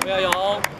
不要有。